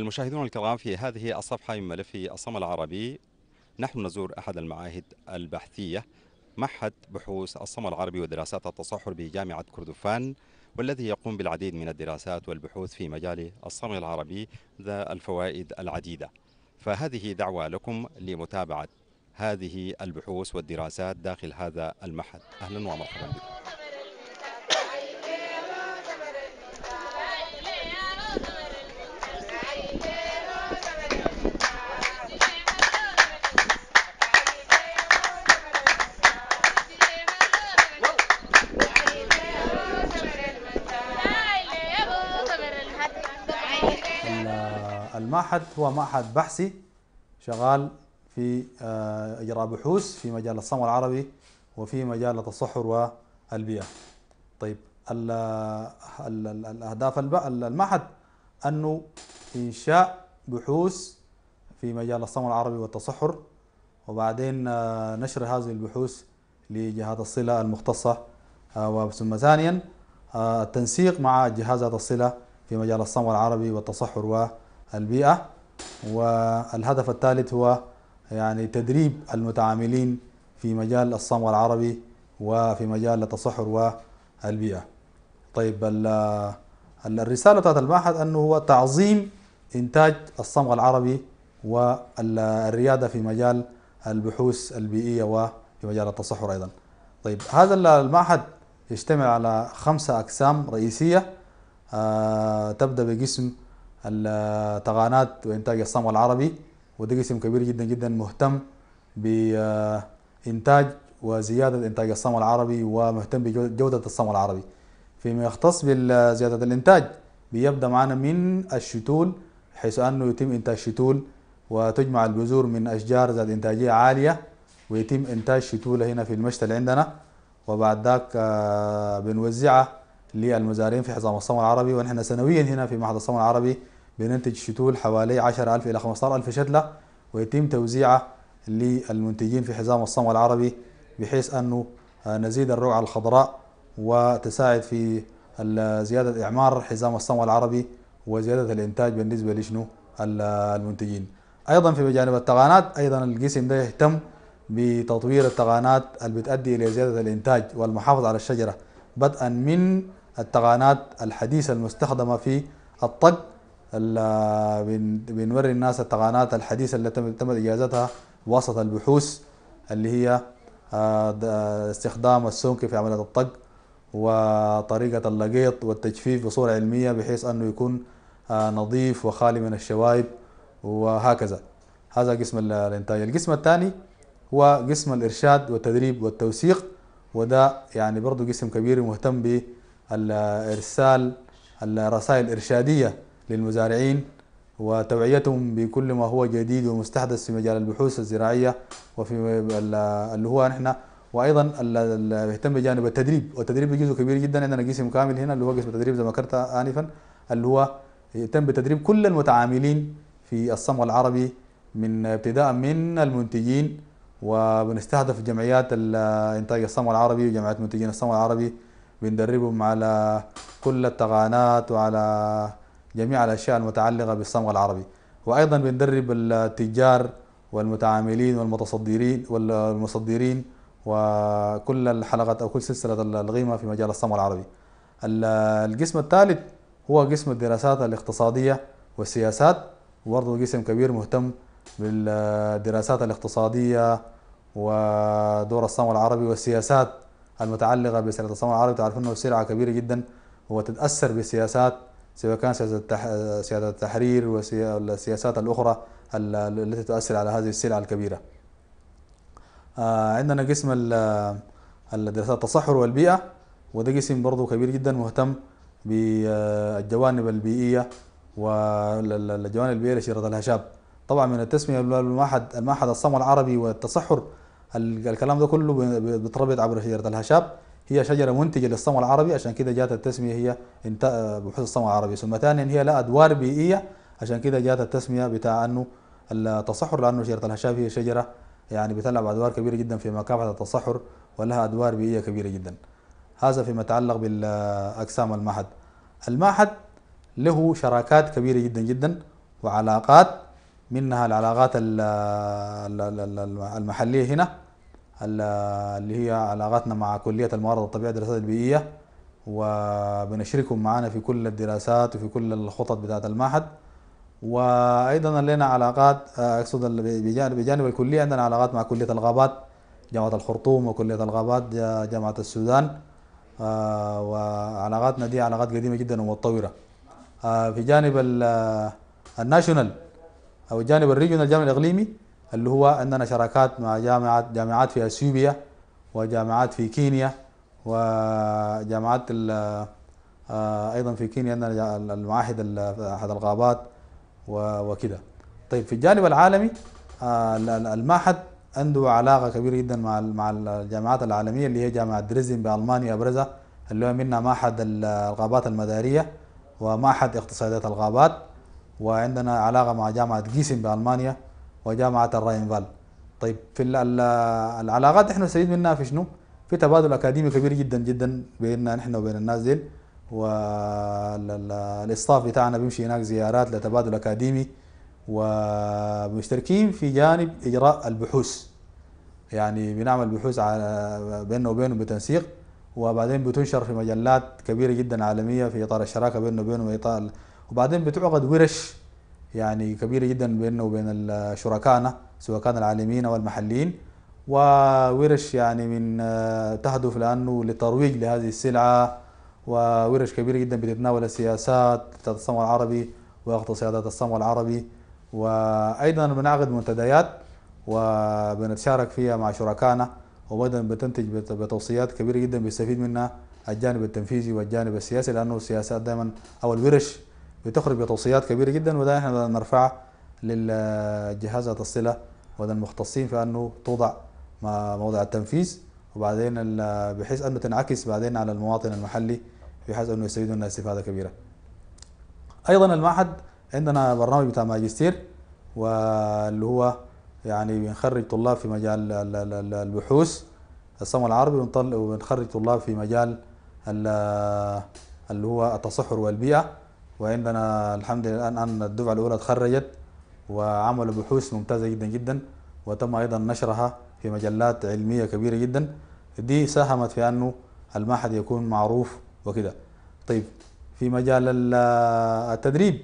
المشاهدون الكرام في هذه الصفحة من ملف الصمم العربي نحن نزور أحد المعاهد البحثية معهد بحوث الصمم العربي ودراسات التصحر بجامعة كردفان والذي يقوم بالعديد من الدراسات والبحوث في مجال الصمم العربي ذا الفوائد العديدة. فهذه دعوة لكم لمتابعة هذه البحوث والدراسات داخل هذا المعهد. أهلا ومرحبا بكم. المعهد هو معهد بحثي شغال في آه، إجراء بحوث في مجال الصمم العربي وفي مجال التصحر والبيئه. طيب ال ال ال الأهداف الب- المعهد أنه إنشاء بحوث في مجال الصمم العربي والتصحر وبعدين آه، نشر هذه البحوث لجهات الصلة المختصة آه، ثم ثانيا التنسيق مع جهازات الصلة في مجال الصمم العربي والتصحر والبيئه والهدف الثالث هو يعني تدريب المتعاملين في مجال الصمم العربي وفي مجال التصحر والبيئة طيب ال- ال- الرسالة بتاعت المعهد أنه هو تعظيم إنتاج الصمغ العربي والريادة في مجال البحوث البيئية وفي مجال التصحر أيضا. طيب هذا المعهد يشتمل على خمسة أقسام رئيسية آه، تبدأ بقسم التغانات وإنتاج الصمغ العربي وده قسم كبير جدا جدا مهتم بإنتاج وزيادة إنتاج الصمغ العربي ومهتم بجودة الصمغ العربي. فيما يختص بزيادة الإنتاج بيبدأ معنا من الشتول حيث أنه يتم إنتاج شتول وتجمع البذور من أشجار ذات إنتاجية عالية ويتم إنتاج شتولة هنا في المشتل عندنا. وبعد ذاك آه، بنوزعها للمزارعين في حزام الصمم العربي. ونحن سنويا هنا في معهد الصمم العربي بننتج شتول حوالي 10000 إلى 15000 شتلة ويتم توزيعها للمنتجين في حزام الصمم العربي بحيث أنه آه، نزيد الرقعة الخضراء وتساعد في زيادة إعمار حزام الصمم العربي وزيادة الإنتاج بالنسبة لشنو؟ ال- المنتجين. أيضا في جانب التغانات أيضا القسم ده يهتم بتطوير التغانات اللي بتؤدي إلى زيادة الإنتاج والمحافظة على الشجرة بدءا من التغانات الحديثة المستخدمة في الطق بنوري الناس التغانات الحديثة اللي تم إجازتها وسط البحوث اللي هي آه، استخدام السمك في عملية الطق وطريقة اللقيط والتجفيف بصورة علمية بحيث أنه يكون آه، نظيف وخالي من الشوائب وهكذا. هذا قسم ال- الإنتاج. القسم الثاني هو قسم الإرشاد والتدريب والتوثيق وده يعني برضه قسم كبير مهتم بالإرسال الرسائل الإرشادية للمزارعين وتوعيتهم بكل ما هو جديد ومستحدث في مجال البحوث الزراعية وفي ال- اللي هو نحن. وأيضا ال- ال- بيهتم بجانب التدريب والتدريب جزء كبير جدا عندنا قسم كامل هنا اللي هو قسم التدريب زي ما ذكرت انفا اللي هو يهتم بتدريب كل المتعاملين في الصمغ العربي من ابتداء من المنتجين وبنستهدف جمعيات إنتاج الصمغ العربي وجمعيات منتجين الصمغ العربي بندربهم على كل التغانات وعلى جميع الأشياء المتعلقة بالصمغ العربي. وأيضا بندرب التجار والمتعاملين والمتصدرين والمصدرين وكل الحلقات أو كل سلسلة الغيمة في مجال الصمغ العربي. ال- القسم الثالث هو قسم الدراسات الاقتصادية والسياسات. وبرضه قسم كبير مهتم بالدراسات الاقتصادية ودور الصمغ العربي والسياسات المتعلقة بسلعه الصمغ العربي. تعرفون إنه سلعة كبيرة جدا وتتأثر بالسياسات سواء كان. سياسة التحرير والسياسات الأخرى ال- التي تؤثر على هذه السلعه الكبيرة. آه، عندنا قسم ال- الدراسات التصحر والبيئة وده قسم برضه كبير جدا مهتم بالجوانب البيئية والجوانب البيئية لشجرة الهشاب طبعا من التسمية المعهد المعهد الصمغ العربي والتصحر ال- الكلام ده كله بيتربط عبر شجرة الهشاب هي شجرة منتجة للصمغ العربي عشان كده جات التسمية هي بحوث الصمغ العربي ثم ثانيا هي لها أدوار بيئية عشان كده جات التسمية بتاع أنه التصحر لأنه شجرة الهشاب هي شجرة يعني بتلعب أدوار كبيرة جدا في مكافحة التصحر ولها أدوار بيئية كبيرة جدا. هذا فيما يتعلق بالأقسام المعهد. المعهد له شراكات كبيرة جدا جدا وعلاقات منها العلاقات ال- ال- ال- ال- المحلية هنا اللي هي علاقاتنا مع كلية الموارد الطبيعية والدراسات البيئية وبنشركهم معنا في كل الدراسات وفي كل الخطط بتاعت المعهد. وأيضا لنا علاقات آه، أقصد بجانب بجانب الكلية عندنا علاقات مع كلية الغابات جامعة الخرطوم وكلية الغابات جا- جامعة السودان. آه، وعلاقاتنا دي علاقات قديمة جدا ومتطورة. آه، في جانب ال- الناشونال أو الجانب الريجونال الجانب الإقليمي اللي هو عندنا شراكات مع جامعات جامعات في إثيوبيا وجامعات في كينيا وجامعات آه، أيضا في كينيا عندنا المعاهد ال- أحد الغابات وكده. طيب في الجانب العالمي آه، ال- ال- المعهد عنده علاقة كبيرة جدا مع مع الجامعات العالمية اللي هي جامعة دريزن بألمانيا ابرزها اللي هو منها معهد ال- الغابات المدارية ومعهد اقتصاديات الغابات وعندنا علاقة مع جامعة جيسن بألمانيا وجامعة الراينفال. طيب في ال- ال- العلاقات إحنا نستفيد منها في شنو؟ في تبادل أكاديمي كبير جدا جدا بيننا نحن وبين الناس ديل. والاصطاف بتاعنا بيمشي هناك زيارات لتبادل أكاديمي. ومشتركين في جانب إجراء البحوث. يعني بنعمل بحوث على بيننا وبينهم بتنسيق. وبعدين بتنشر في مجلات كبيرة جدا عالمية في إطار الشراكة بيننا وبينهم. وإطار وبعدين بتعقد ورش يعني كبيرة جدا بيننا وبين شركائنا سواء كان العالميين أو المحليين. وورش يعني من آه، تهدف لأنه للترويج لهذه السلعة. وورش كبيرة جدا بتتناول السياسات بتاعت الصمغ العربي واقتصادات الصمغ العربي. وأيضا بنعقد منتديات وبنتشارك فيها مع شركائنا وأيضا بتنتج بت- بتوصيات كبيرة جدا بيستفيد منها الجانب التنفيذي والجانب السياسي لأنه السياسات دائما أو الورش بتخرج بتوصيات كبيرة جدا وده إحنا بدنا نرفعها للجهازات الصلة والمختصين في أنه توضع موضع التنفيذ وبعدين بحيث أنه تنعكس بعدين على المواطن المحلي بحيث أنه يستفيد منها استفادة كبيرة. أيضا المعهد عندنا برنامج بتاع ماجستير واللي هو يعني بنخرج طلاب في مجال ال- ال- ال- البحوث الصمغ العربي وبنخرج طلاب في مجال ال- اللي هو التصحر والبيئة وعندنا الحمد لله الآن أن الدفعة الأولى تخرجت وعملوا بحوث ممتازة جدا جدا وتم أيضا نشرها في مجلات علمية كبيرة جدا. دي ساهمت في أنه المعهد يكون معروف وكده. طيب في مجال ال- التدريب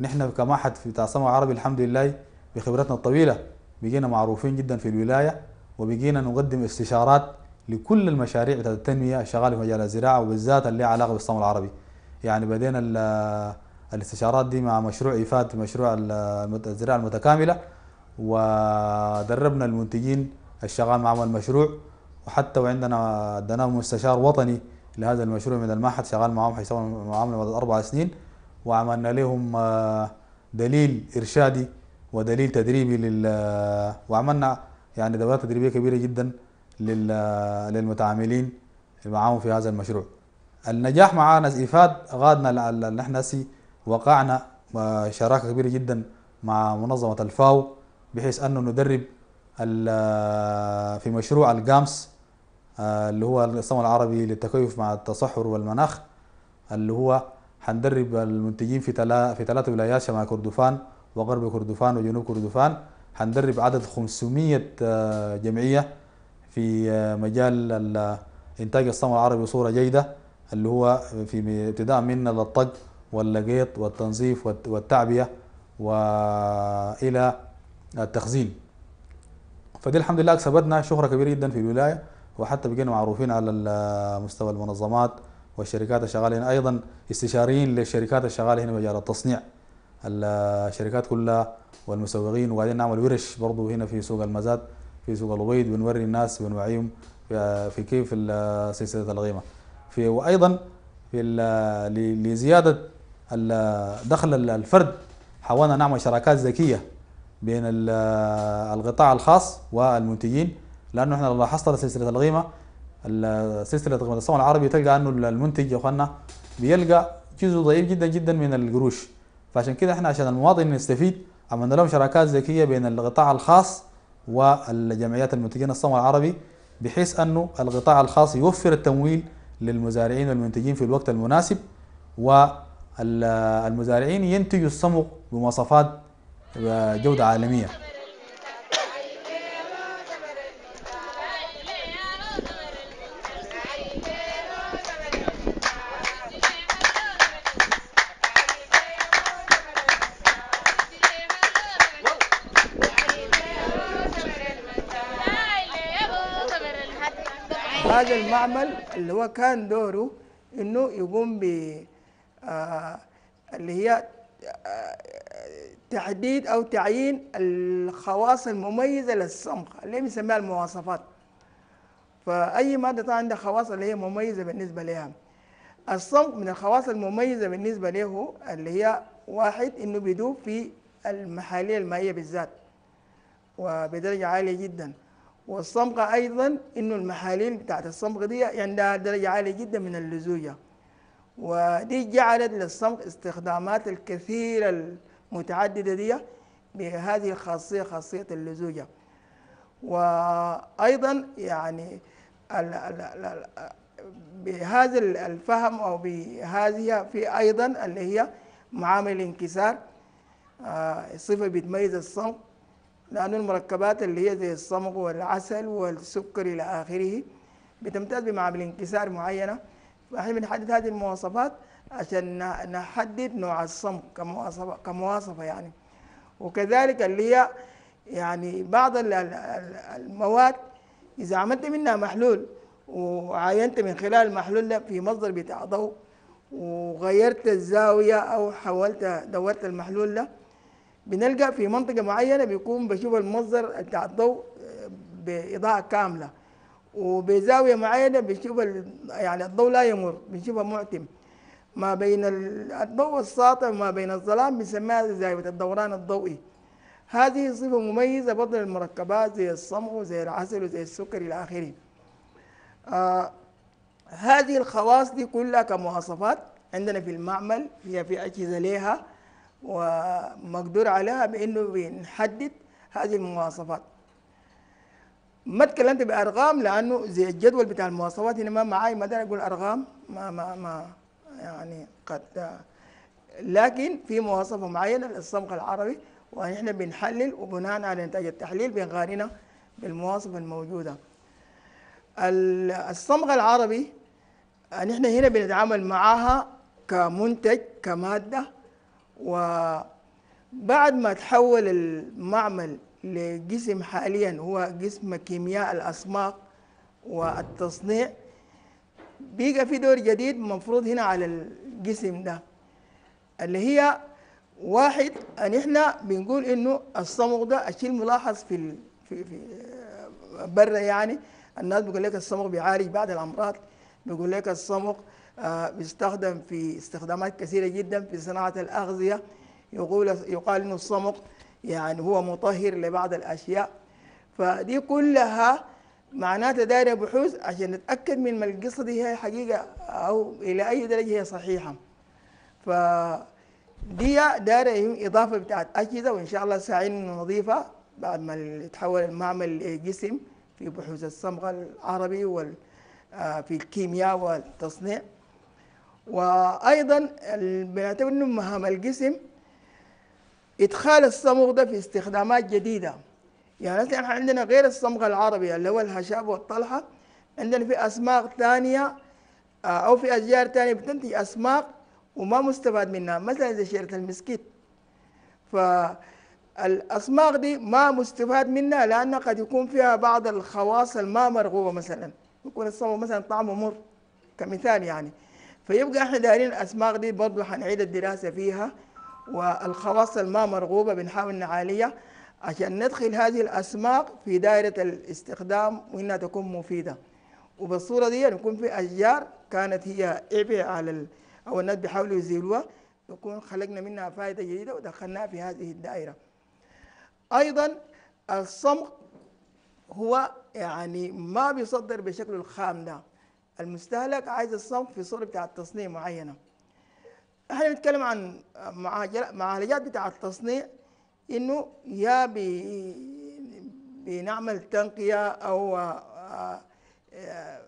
نحن كمعهد في الصمغ العربي الحمد لله بخبرتنا الطويلة بقينا معروفين جدا في الولاية وبقينا نقدم استشارات لكل المشاريع بتاعت التنمية الشغالة في مجال الزراعة وبالذات اللي لها علاقة بالصمغ العربي. يعني بدينا ال- الاستشارات دي مع مشروع إيفاد مشروع ال- المت- الزراعة المتكاملة ودربنا المنتجين الشغال معهم المشروع وحتى وعندنا اديناهم مستشار وطني لهذا المشروع من المعهد شغال معهم حيسوي معامله مدة أربع سنين وعملنا لهم آه، دليل إرشادي ودليل تدريبي لل وعملنا يعني دورات تدريبية كبيرة جدا لل- للمتعاملين معاهم في هذا المشروع. النجاح معانا ايفاد غادنا ل- ل- نحن هسي وقعنا آه، شراكة كبيرة جدا مع منظمة الفاو بحيث أنه ندرب ال- في مشروع الجامس آه، اللي هو الصمم العربي للتكيف مع التصحر والمناخ اللي هو حندرب المنتجين في تلا في ثلاث ولايات شمال كردفان وغرب كردفان وجنوب كردفان. حندرب عدد 500 آه، جمعية في آه، مجال ال- إنتاج الصمغ العربي بصورة جيدة. اللي هو في ابتداء من الطق واللقيط والتنظيف والت- والتعبية وإلى التخزين. فدي الحمد لله أكسبتنا. شهره كبيرة جدا في الولاية وحتى بقينا معروفين على مستوى المنظمات والشركات الشغالة هنا. أيضا استشاريين للشركات الشغالة هنا في مجال التصنيع. الشركات كلها والمسوقين. وبعدين نعمل ورش برضو هنا في سوق المزاد في سوق البيض بنوري الناس بنوعيهم في في كيف ال- سلسلة القيمه في وأيضا في لزيادة دخل ال- الفرد حاولنا نعمل شراكات ذكية بين ال- القطاع الخاص والمنتجين لأنه إحنا لاحظت سلسلة القيمة ال- سلسلة قيمه الصمغ العربي تلقى إنه المنتج يا أخوانا بيلقى جزء ضئيل جدا جدا من القروش. فعشان كده إحنا عشان المواطن يستفيد عملنا لهم شراكات ذكية بين القطاع الخاص والجمعيات المنتجين الصمغ العربي بحيث إنه القطاع الخاص يوفر التمويل للمزارعين والمنتجين في الوقت المناسب والمزارعين ينتجوا الصمغ بمواصفات آه، جودة هذا المعمل اللي هو كان دوره إنه يقوم ب آه، اللي هي آه، تحديد أو تعيين الخواص المميزة للصمغ اللي بنسميها المواصفات. فأي مادة طبعا عندها خواص اللي هي مميزة بالنسبة لها الصمغ من الخواص المميزة بالنسبة له اللي هي واحد إنه بيدوب في المحاليل المائية بالذات وبدرجة عالية جدا. والصمغة أيضا إنه المحاليل بتاعت الصمغ دي عندها درجة عالية جدا من اللزوجة. ودي جعلت للصمغ استخدامات الكثيرة المتعددة دي بهذه الخاصية خاصية اللزوجة. وأيضا يعني ال ال ال بهذا الفهم أو بهذه في أيضا اللي هي معامل الانكسار آه، صفة بتميز الصمغ لأن المركبات اللي هي زي الصمغ والعسل والسكر إلى آخره بتمتاز بمعامل انكسار معينة. فإحنا بنحدد هذه المواصفات عشان نحدد نوع الصمغ كمواصفة كمواصفة يعني. وكذلك اللي هي يعني بعض ال- ال- ال- المواد إذا عملت منها محلول وعاينت من خلال المحلول ده في مصدر بتاع ضوء وغيرت الزاوية أو حولت دورت المحلول ده بنلقى في منطقة معينة بيكون بشوف المصدر بتاع الضوء بإضاءة كاملة. وبزاوية معينة بنشوف يعني الضوء لا يمر بنشوفها معتم. ما بين ال- الضوء الساطع وما بين الظلام بنسميها زاوية الدوران الضوئي. هذه صفة مميزة برضه للمركبات زي الصمغ وزي العسل وزي السكر إلى آخره. آه هذه الخواص دي كلها كمواصفات عندنا في المعمل هي في أجهزة لها ومقدور عليها بأنه بنحدد هذه المواصفات. ما تكلمت بأرقام لأنه زي الجدول بتاع المواصفات هنا ما معاي ما أقدر أقول أرقام ما ما ما يعني قد لكن في مواصفة معينة للصمغ العربي ونحن بنحلل وبناء على نتائج التحليل بنقارنها بالمواصفة الموجودة. ال- الصمغ العربي نحن هنا بنتعامل معها كمنتج كمادة وبعد ما تحول المعمل لجسم حاليا هو قسم كيمياء الأصماغ والتصنيع بيجي في دور جديد مفروض هنا على الجسم ده اللي هي واحد إن إحنا بنقول إنه الصمغ ده الشيء الملاحظ في. في في برا يعني الناس بيقول لك الصمغ بيعالج بعض الأمراض بيقول لك الصمغ آه، بيستخدم في استخدامات كثيرة جدا في صناعة الأغذية. يقول يقال إنه الصمغ يعني هو مطهر لبعض الأشياء. فدي كلها معناتها دايرة بحوث عشان نتأكد من ما القصة دي هي حقيقة أو إلى أي درجة هي صحيحة. ف دي دايرة إضافة بتاعت أجهزة وإن شاء الله ساعين نضيفها بعد ما يتحول المعمل لجسم في بحوث الصمغ العربي وال في الكيمياء والتصنيع. وأيضا ال- بنعتبر إنه مهام الجسم إدخال الصمغ ده في استخدامات جديدة. يعني مثلا إحنا عندنا غير الصمغ العربي اللي هو الهشاب والطلحة عندنا في اصماغ ثانية آه، أو في أشجار ثانية بتنتج اصماغ وما مستفاد منها مثلا زي شجرة المسكيت. فالاصماغ دي ما مستفاد منها لأن قد يكون فيها بعض الخواص الما مرغوبه مثلا. يكون الصمغ مثلا طعمه مر كمثال يعني. فيبقى إحنا دايرين الاصماغ دي برضه حنعيد الدراسة فيها والخواص الما مرغوبة بنحاول نعالجها عشان ندخل هذه الأسماق في دائره الاستخدام وإنها تكون مفيدة. وبالصورة دي يكون في أشجار كانت هي عبء على ال... أو الناس بيحاولوا يزيلوها يكون خلقنا منها فائده جديدة ودخلناها في هذه الدائره أيضا الصمغ هو يعني ما بيصدر بشكله الخام ده. المستهلك عايز الصمغ في صورة بتاع تصنيع معينة. إحنا بنتكلم عن معالجات بتاع التصنيع إنه يا بي بنعمل تنقية أو آه، آه،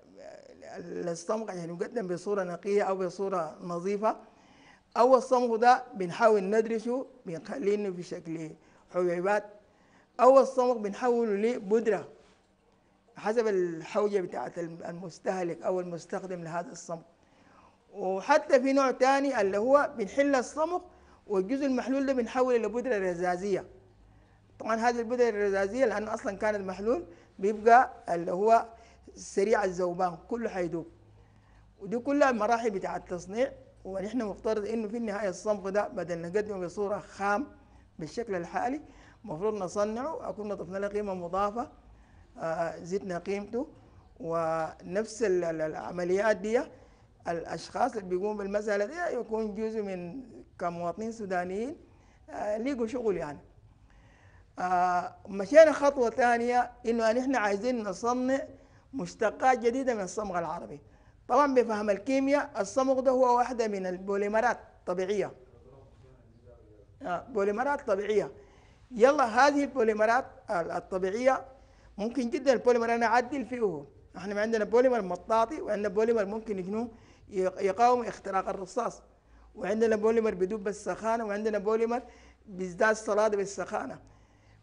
الصمغ يعني يقدم بصورة نقية أو بصورة نظيفة. أول صمغ ده بنحاول ندرسه بنخليه في شكل حبيبات أول صمغ بنحوله لبودرة. حسب الحوجة بتاعت المستهلك أو المستخدم لهذا الصمغ وحتى في نوع تاني اللي هو بنحل الصمغ والجزء المحلول ده بنحوله لبودرة رزازية. طبعا هذه البودرة الرزازية لأنه أصلا كان المحلول بيبقى اللي هو سريع الذوبان كله حيدوب. ودي كلها المراحل بتاع التصنيع ونحن مفترض إنه في النهاية الصمغ ده بدل نقدمه بصورة خام بالشكل الحالي المفروض نصنعه أكون نضفنا له قيمة مضافة زدنا قيمته ونفس العمليات دي الأشخاص اللي بيقوموا بالمسألة دي يكون جزء من كمواطنين سودانيين آه لقوا شغل يعني. آه مشينا خطوة ثانية إنه نحن عايزين نصنع مشتقات جديدة من الصمغ العربي. طبعا بفهم الكيمياء الصمغ ده هو واحدة من البوليمرات الطبيعية. بوليمرات طبيعية. يلا هذه البوليمرات الطبيعية ممكن جدا البوليمر أنا أعدل فيه. إحنا عندنا بوليمر مطاطي وعندنا بوليمر ممكن يكون يقاوم اختراق الرصاص. وعندنا بوليمر بدوب بالسخانة وعندنا بوليمر بيزداد صلادة بالسخانة.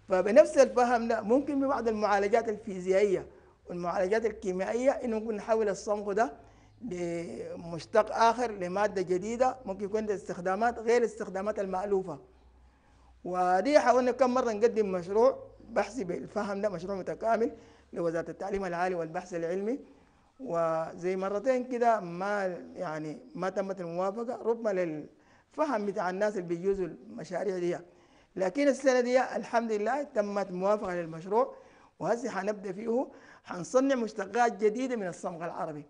فبنفس الفهم ده ممكن ببعض المعالجات الفيزيائية والمعالجات الكيميائية إنه ممكن نحول الصمغ ده لمشتق آخر لمادة جديدة ممكن يكون استخدامات غير الاستخدامات المألوفة. ودي حاولنا كم مرة نقدم مشروع بحثي بالفهم ده مشروع متكامل لوزارة التعليم العالي والبحث العلمي. وزي مرتين كده ما يعني ما تمت الموافقة ربما للفهم بتاع الناس اللي بيجوزوا المشاريع دي. لكن السنة دي الحمد لله تمت موافقة للمشروع وهسه حنبدأ فيه. حنصنع مشتقات جديدة من الصمغ العربي.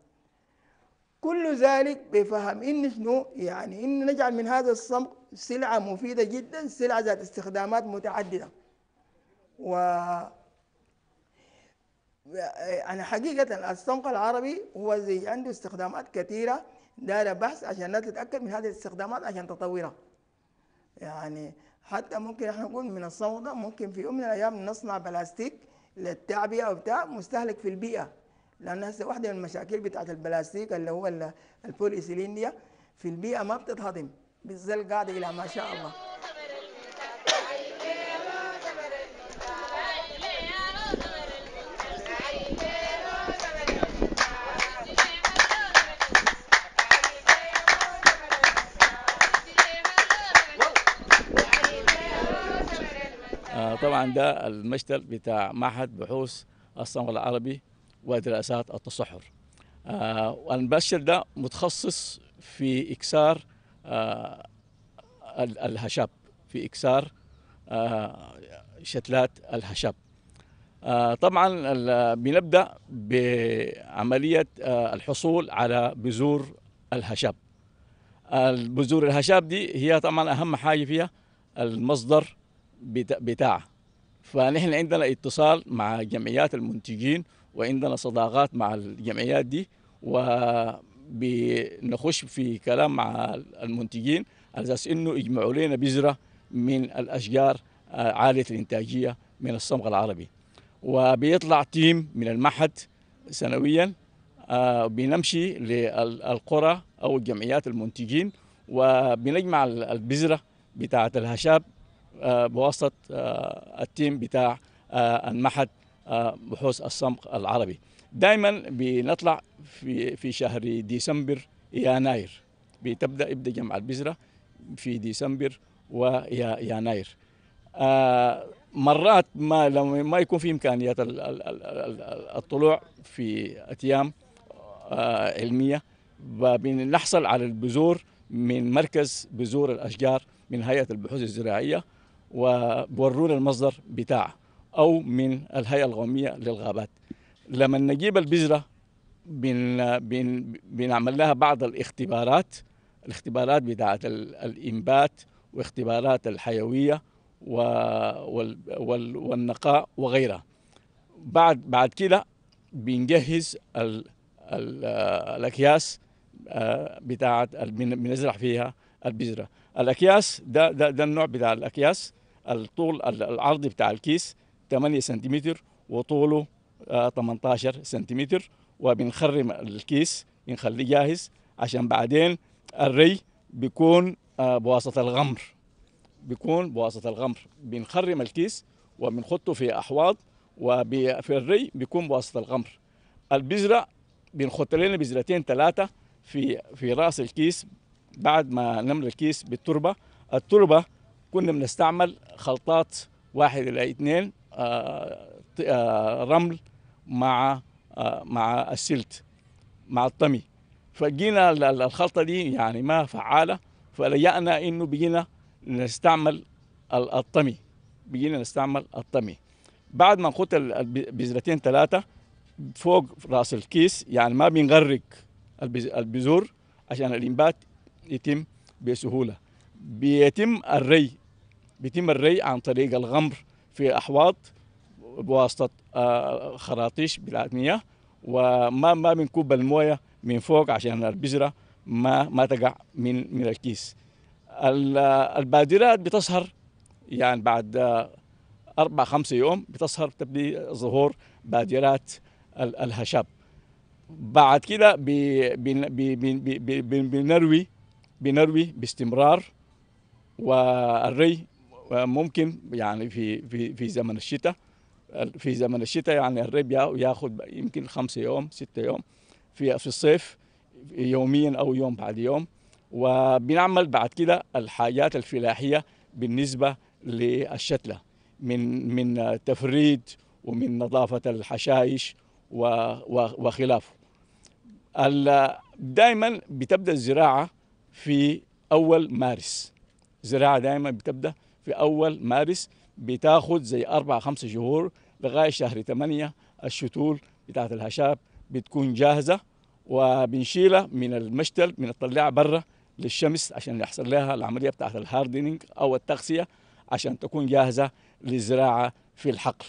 كل ذلك بفهم إن شنو؟ يعني إن نجعل من هذا الصمغ سلعة مفيدة جدا سلعة ذات استخدامات متعددة. و يعني حقيقة الصمغ العربي هو زي عنده استخدامات كثيرة. داير بحث عشان الناس تتأكد من هذه الاستخدامات عشان تطورها يعني حتى ممكن إحنا نقول من الصمغ ده ممكن في يوم من الأيام نصنع بلاستيك للتعبئة أو بتاع مستهلك في البيئة. لأن هسه واحدة من المشاكل بتاعت البلاستيك اللي هو البوليسيلين دي. في البيئة ما بتتهضم بتظل قاعدة إلى ما شاء الله. طبعا ده المشتل بتاع معهد بحوث الصمغ العربي ودراسات التصحر. آه المبشر ده متخصص في إكسار آه الهشاب في إكسار آه شتلات الهشاب آه طبعا بنبدأ بعملية آه الحصول على بذور الهشاب البذور الهشاب دي هي طبعا أهم حاجة فيها المصدر بتاعها. فنحن عندنا اتصال مع جمعيات المنتجين وعندنا صداقات مع الجمعيات دي وبنخش في كلام مع المنتجين على أساس إنه يجمعوا لنا بذرة من الأشجار عالية الإنتاجية من الصمغ العربي. وبيطلع تيم من المعهد سنويا بنمشي للقرى أو الجمعيات المنتجين وبنجمع البذرة بتاعة الهشاب بواسطة التيم بتاع المعهد بحوث الصمغ العربي. دائما بنطلع في في شهر ديسمبر يناير. بتبدأ يبدا جمع البذرة في ديسمبر ويناير مرات ما لما ما يكون في إمكانيات الطلوع في أيام علمية. بنحصل على البذور من مركز بذور الأشجار من هيئة البحوث الزراعية. وبورونا المصدر بتاعه أو من الهيئة القومية للغابات. لما نجيب البذرة بن بن بنعمل لها بعض الاختبارات الاختبارات بتاعه الإنبات واختبارات الحيوية وال وال والنقاء وغيرها. بعد بعد كده بنجهز ال ال الأكياس بتاعه بنزرع فيها البذرة. الأكياس ده ده, ده النوع بتاع الأكياس. الطول العرض بتاع الكيس 8 سنتيمتر وطوله 18 سنتيمتر. وبنخرم الكيس بنخليه جاهز عشان بعدين الري بيكون آه، بواسطة الغمر. بيكون بواسطة الغمر. بنخرم الكيس وبنحطه في أحواض وفي الري بيكون بواسطة الغمر. البذرة بنحط لنا بذرتين ثلاثة في في رأس الكيس بعد ما نملى الكيس بالتربة. التربة كنا بنستعمل خلطات واحد إلى اثنين آه، آه، رمل مع آه، مع السلت مع الطمي. فجينا ال- ال- الخلطة دي يعني ما فعالة فلجأنا إنه بقينا نستعمل ال- الطمي. بقينا نستعمل الطمي. بعد ما نخط ال- الب- بذرتين ثلاثة فوق رأس الكيس يعني ما بنغرق البذور عشان الإنبات يتم بسهولة. بيتم الري بيتم الري عن طريق الغمر في أحواض بواسطة آه، خراطيش بتاعت مياه وما ما بنكب الموية من فوق عشان البذرة ما ما تقع من من الكيس. ال- البادرات بتظهر يعني بعد آه، أربع خمسة يوم بتظهر تبدي ظهور بادرات ال- الهشاب بعد كده بنروي بنروي باستمرار والري ممكن يعني في في في زمن الشتاء في زمن الشتاء يعني الري بيا- ياخذ يمكن خمسة يوم ستة يوم في في الصيف يوميا أو يوم بعد يوم. وبنعمل بعد كده الحاجات الفلاحية بالنسبة للشتلة من من تفريد ومن نظافة الحشائش وخلافه. دائما بتبدأ الزراعة في أول مارس. زراعة دائما بتبدأ في أول مارس بتاخذ زي أربع خمسة شهور لغاية شهر ثمانية الشتول بتاعت الهشاب بتكون جاهزة وبنشيلها من المشتل بنطلعها برا للشمس عشان يحصل لها العملية بتاعت الهاردنينج أو التغذيه عشان تكون جاهزة للزراعه في الحقل.